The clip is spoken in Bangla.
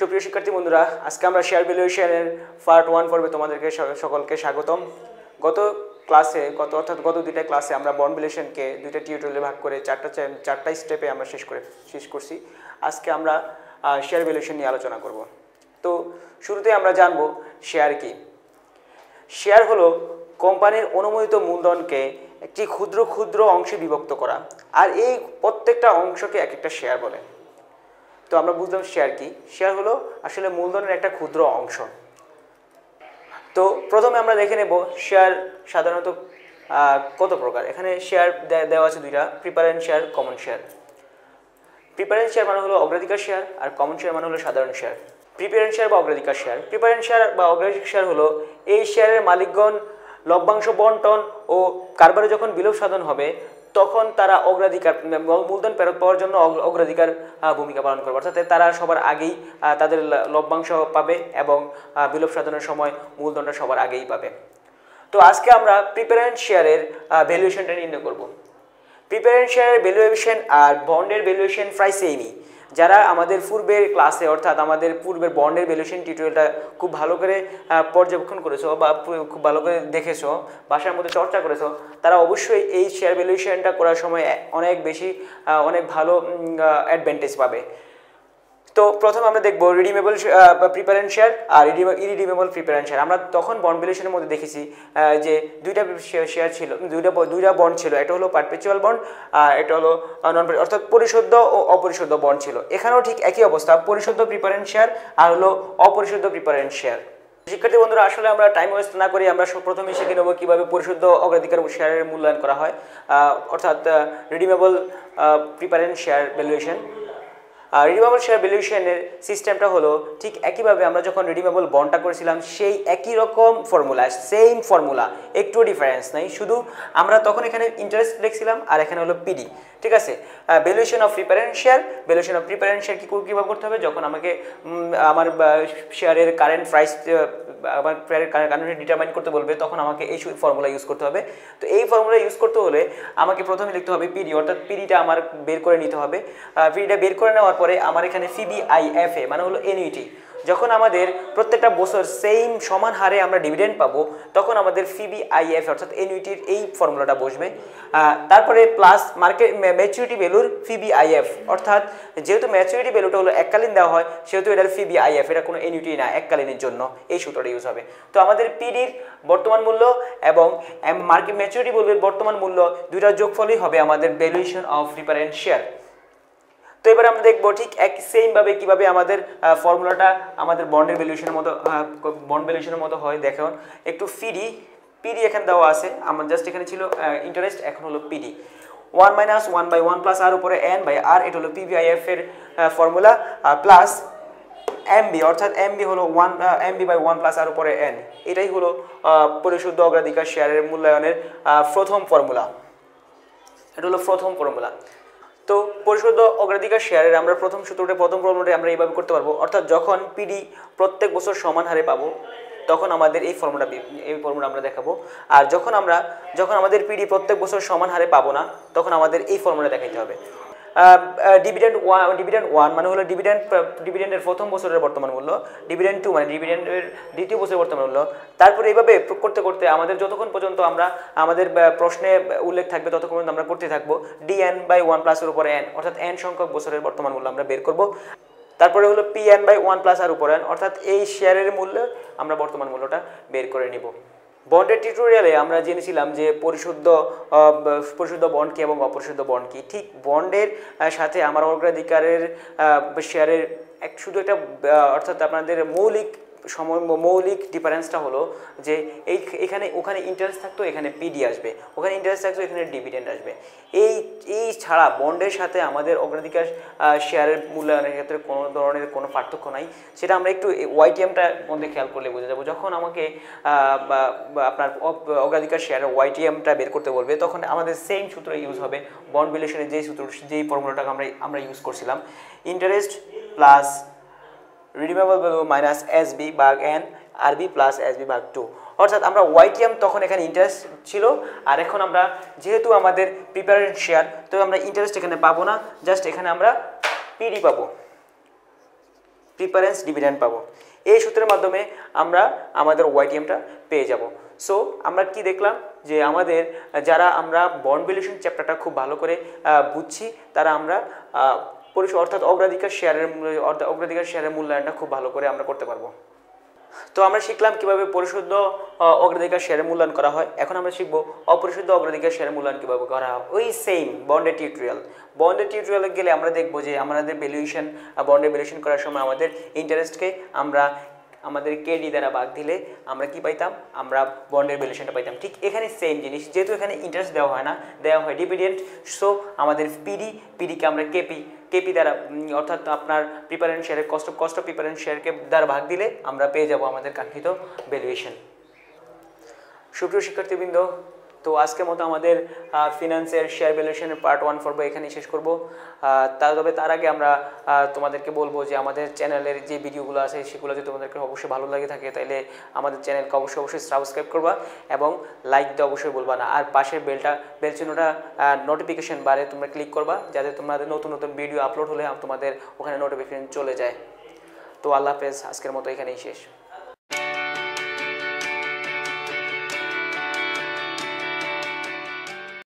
সুপ্রিয় শিক্ষার্থী বন্ধুরা, আজকে আমরা শেয়ার ভ্যালুয়েশনের পার্ট ওয়ান পর্বে তোমাদেরকে সকলকে স্বাগতম। গত ক্লাসে গত অর্থাৎ গত দুইটা ক্লাসে আমরা বন্ড ভ্যালুয়েশনকে দুইটা টিউটোরিয়ালে ভাগ করে চারটা চারটা স্টেপে আমরা শেষ করে, শেষ করছি। আজকে আমরা শেয়ার ভ্যালুয়েশন নিয়ে আলোচনা করব। তো শুরুতে আমরা জানব শেয়ার কি। শেয়ার হলো কোম্পানির অনুমোদিত মূলধনকে একটি ক্ষুদ্র ক্ষুদ্র অংশে বিভক্ত করা, আর এই প্রত্যেকটা অংশকে এক একটা শেয়ার বলে। তো আমরা বুঝলাম শেয়ার কি? শেয়ার হলো আসলে মূলধনের একটা ক্ষুদ্র অংশ। তো প্রথমে আমরা দেখে নেব শেয়ার সাধারণত কত প্রকার? এখানে শেয়ার দেওয়া আছে দুইটা preference share common share preference share মানে হলো অগ্রাধিকার শেয়ার আর কমন শেয়ার মানে হলো সাধারণ শেয়ার প্রিপারেন্ট শেয়ার বা অগ্রাধিকার শেয়ার প্রিপারেন্ট শেয়ার বা অগ্রাধিকার শেয়ার হলো এই শেয়ারের মালিকগণ, লভ্যাংশ বন্টন ও কারবারে যখন বিলোপ সাধন হবে তখন তারা অগ্রাধিকার মূলধন ফেরত পাওয়ার জন্য অগ্র- অগ্রাধিকার ভূমিকা পালন করবে। অর্থাৎ তারা সবার আগেই তাদের লভ্যাংশ পাবে এবং বিলোপ সাধনের সময় মূলধনটা সবার আগেই পাবে। তো আজকে আমরা প্রিপারেন্ট শেয়ারের ভ্যালুয়েশনটা নির্ণয় করব। প্রিপারেন্ট শেয়ারের ভ্যালুয়েশন আর বন্ডের ভ্যালুয়েশন প্রায় সেমই যারা আমাদের পূর্বের ক্লাসে অর্থাৎ আমাদের পূর্বের বন্ডের ভ্যালুয়েশন টিউটোরিয়ালটা খুব ভালো করে পর্যবেক্ষণ করেছ বা খুব ভালো করে দেখেছ বাসার মধ্যে চর্চা করেছ, তারা অবশ্যই এই শেয়ার ভ্যালুয়েশনটা করার সময় অনেক বেশি অনেক ভালো অ্যাডভান্টেজ পাবে। তো প্রথম আমরা দেখব রিডিমেবল প্রিপারেন্ট শেয়ার আর ইরিডিমেবল প্রিপারেন্ট শেয়ার আমরা তখন বন্ড ভ্যালুয়েশনের মধ্যে দেখেছি যে দুইটা শেয়ার ছিল, দুইটা দুইটা বন্ড ছিল। এটা হলো পারপেচুয়াল বন্ড আর এটা হলো নন অর্থাৎ পরিশুদ্ধ ও অপরিশুদ্ধ বন্ড ছিল। এখানেও ঠিক একই অবস্থা পরিশুদ্ধ প্রিপারেন্ট শেয়ার আর হলো অপরিশুদ্ধ প্রিপারেন্ট শেয়ার শিক্ষার্থী বন্ধুরা, আসলে আমরা টাইম ওয়েস্ট না করি আমরা সব প্রথমেই শিখে নেব কীভাবে পরিশুদ্ধ অগ্রাধিকার শেয়ারের মূল্যায়ন করা হয়। অর্থাৎ redeemable preference share valuation redeemable share ভ্যালুয়েশনের সিস্টেমটা হলো ঠিক একইভাবে আমরা যখন রিডিমেবল বন্ডটা করেছিলাম, সেই একই রকম ফর্মুলা সেম ফর্মুলা একটু ডিফারেন্স নাই। শুধু আমরা তখন এখানে ইন্টারেস্ট দেখছিলাম আর এখানে হলো পিডি ঠিক আছে? Valuation of preference share valuation of preference share কী কীভাবে করতে হবে? যখন আমাকে আমার শেয়ারের কারেন্ট প্রাইস আমার কারেন্ট ডিটারমাইন করতে বলবে, তখন আমাকে এই ফর্মুলা ইউজ করতে হবে। তো এই ফর্মুলা ইউজ করতে হলে আমাকে প্রথমে লিখতে হবে পিডি অর্থাৎ পিডিটা আমার বের করে নিতে হবে। পিডিটা বের করে নেওয়ার পরে আমার এখানে সিবিআইএফএ মানে হলো এনইটি যখন আমাদের প্রত্যেকটা বছর সেম সমান হারে আমরা ডিভিডেন্ড পাবো, তখন আমাদের ফিবিআইএফ অর্থাৎ এনইউটির এই ফর্মুলাটা বসবে। তারপরে প্লাস মার্কেট ম্যাচুরিটি ভ্যালুর ফিবিআইএফ অর্থাৎ যেহেতু ম্যাচুরিটি ভ্যালুটা হলো এককালীন দেওয়া হয়, সেহেতু এটার ফিবিআইএফ এটা কোনো এনইউটি না, এককালীনের জন্য এই সূত্রটা ইউজ হবে। তো আমাদের পিডির বর্তমান মূল্য এবং মার্কেট ম্যাচুরিটি ভ্যালুর বর্তমান মূল্য, দুইটার যোগফলই হবে আমাদের ভ্যালুয়েশন অফ রিপারেন্ট শেয়ার তো এবার আমরা দেখব ঠিক এক সেমভাবে কীভাবে আমাদের ফর্মুলাটা আমাদের বন্ডের ভ্যালুয়েশনের মতো বন্ড ভ্যালুয়েশনের মতো হয়। দেখুন একটু ফিডি পিডি এখানে দেওয়া আছে। আমার জাস্ট এখানে ছিল ইন্টারেস্ট এখন হলো PD one minus one by one plus R উপরে এন বাই আর এটা হলো পিভিআইএফ এর ফর্মুলা প্লাস এমবি অর্থাৎ এমবি হলো one MB by one plus R উপরে এন এটাই হলো পরিশুদ্ধ অগ্রাধিকার শেয়ারের মূল্যায়নের প্রথম ফর্মুলা এটা হলো প্রথম ফর্মুলা তো পরিশোধ অগ্রাধিকার শেয়ারের আমরা প্রথম সূত্রটা, প্রথম ফর্মুলাটা আমরা এইভাবে করতে পারব। অর্থাৎ যখন পিডি প্রত্যেক বছর সমান হারে পাবো, তখন আমাদের এই ফর্মুলা এই ফর্মুলা আমরা দেখাবো। আর যখন আমরা যখন আমাদের পিডি প্রত্যেক বছর সমান হারে পাবো না, তখন আমাদের এই ফর্মুলা দেখাইতে হবে। ডিভিডেন্ড ওয়ান ডিভিডেন্ড ওয়ান মানে হলো ডিভিডেন্ড ডিভিডেন্ডের প্রথম বছরের বর্তমান মূল্য ডিভিডেন্ড টু মানে ডিভিডেন্ডের দ্বিতীয় বছরের বর্তমান মূল্য। তারপরে এইভাবে করতে করতে আমাদের যতক্ষণ পর্যন্ত আমরা, আমাদের প্রশ্নে উল্লেখ থাকবে, ততক্ষণ পর্যন্ত আমরা করতে থাকব। ডি এন বাই ওয়ান প্লাসের উপরে এন অর্থাৎ এন সংখ্যক বছরের বর্তমান মূল্য আমরা বের করব। তারপরে হলো P N by one plus R উপরে এন অর্থাৎ এই শেয়ারের মূল্য আমরা বর্তমান মূল্যটা বের করে নিব। বন্ডের টিউটোরিয়ালে আমরা জেনেছিলাম যে পরিশুদ্ধ পরিশুদ্ধ বন্ড কি এবং অপরিশুদ্ধ বন্ড কি। ঠিক বন্ডের সাথে আমার অগ্রাধিকারের শেয়ারের এক, শুধু একটা অর্থাৎ আপনাদের মৌলিক মৌলিক ডিফারেন্সটা হলো যে এই এখানে ওখানে ইন্টারেস্ট থাকতো, এখানে পিডি আসবে। ওখানে ইন্টারেস্ট থাকতো, এখানে ডিভিডেন্ড আসবে। এই এই ছাড়া বন্ডের সাথে আমাদের অগ্রাধিকার শেয়ারের মূল্যায়নের ক্ষেত্রে কোনো ধরনের কোনো পার্থক্য নাই। সেটা আমরা একটু ওয়াইটিএমটার মধ্যে খেয়াল করলে বুঝে যাব। যখন আমাকে আপনার অগ্রাধিকার শেয়ারের ওয়াইটিএমটা বের করতে বলবে, তখন আমাদের সেম সূত্র ইউজ হবে। বন্ড বিলেশনের যেই সূত্র যেই ফর্মুলাটাকে আমরা আমরা ইউজ করছিলাম। Interest plus redeemable value minus S B ভাগ N R V plus S B ভাগ টু অর্থাৎ আমরা ওয়াইটিএম তখন এখানে ইন্টারেস্ট ছিল, আর এখন আমরা যেহেতু আমাদের প্রিপারেন্ট শেয়ার তো আমরা ইন্টারেস্ট এখানে পাবো না জাস্ট এখানে আমরা পিডি পাবো। প্রিপারেন্স ডিভিডেন্ড পাবো। এই সূত্রের মাধ্যমে আমরা আমাদের ওয়াইটিএমটা পেয়ে যাব। সো আমরা কি দেখলাম? যে আমাদের, যারা আমরা বন্ড ভ্যালুয়েশন চ্যাপ্টারটা খুব ভালো করে বুঝছি, তারা আমরা পরিস অর্থাৎ অগ্রাধিকার শেয়ারের অর্থাৎ অগ্রাধিকার শেয়ারের মূল্যায়নটা খুব ভালো করে আমরা করতে পারব। তো আমরা শিখলাম কীভাবে পরিশুদ্ধ অগ্রাধিকার শেয়ারের মূল্যায়ন করা হয়। এখন আমরা শিখব অপরিশুদ্ধ অগ্রাধিকার শেয়ারের মূল্যায়ন কীভাবে করা হয়। ওই সেম বন্ডের টিউটোরিয়াল বন্ডের টিউটোরিয়ালে গেলে আমরা দেখব যে আমাদের ভ্যালুয়েশন বন্ডের ভ্যালুয়েশন করার সময় আমাদের ইন্টারেস্টকে আমরা আমাদের কেডি দ্বারা ভাগ দিলে আমরা কি পাইতাম? আমরা বন্ডের ভ্যালুয়েশনটা পাইতাম। ঠিক এখানে সেম জিনিস, যেহেতু এখানে ইন্টারেস্ট দেওয়া হয় না, দেওয়া হয় ডিভিডেন্ট সো আমাদের পিডি পিডিকে আমরা কেপি কেপি দ্বারা অর্থাৎ আপনার প্রিপারেন্ট শেয়ারের কষ্ট কষ্ট প্রিপারেন্ট শেয়ারকে দ্বারা ভাগ দিলে আমরা পেয়ে যাব আমাদের কাঙ্ক্ষিত ভ্যালুয়েশন সুপ্রিয় শিক্ষার্থীবৃন্দ তো আজকের মতো আমাদের ফিনান্সের শেয়ার ভ্যালুয়েশনের পার্ট ওয়ান পর্ব এখানে শেষ করব। আহ, তা তবে তার আগে আমরা তোমাদেরকে বলব যে আমাদের চ্যানেলের যে ভিডিওগুলো আছে সেগুলো যদি তোমাদেরকে অবশ্যই ভালো লাগে থাকে তাহলে আমাদের চ্যানেলকে অবশ্যই অবশ্যই সাবস্ক্রাইব করবা এবং লাইক দিতে অবশ্যই বলবা না। আর পাশের বেলটা বেল চিহ্নটা নোটিফিকেশন বারে তোমরা ক্লিক করবা যাতে তোমাদের নতুন নতুন ভিডিও আপলোড হলে তোমাদের ওখানে নোটিফিকেশন চলে যায়। তো আল্লাহ হাফেজ আজকের মতো এখানেই শেষ।